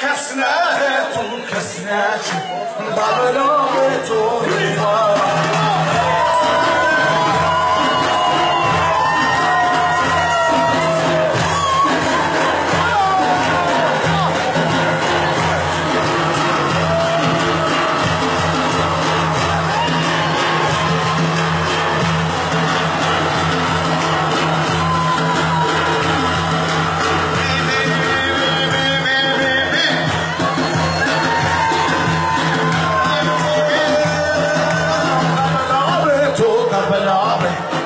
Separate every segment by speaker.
Speaker 1: Kesne tu kesne tu, babla tu.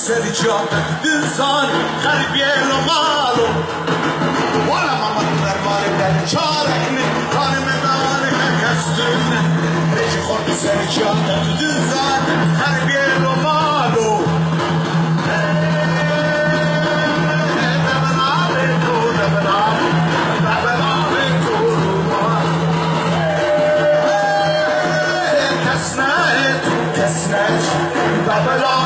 Speaker 1: serĉo d'insan qarbiyê lo malo wala mama derbarê de çarekni hanime dane hekestin reji xort serço d'insan qarbiyê lo malo Babylon